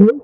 Oi?